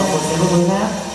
ขอบคุณเสียงปรบมือครับ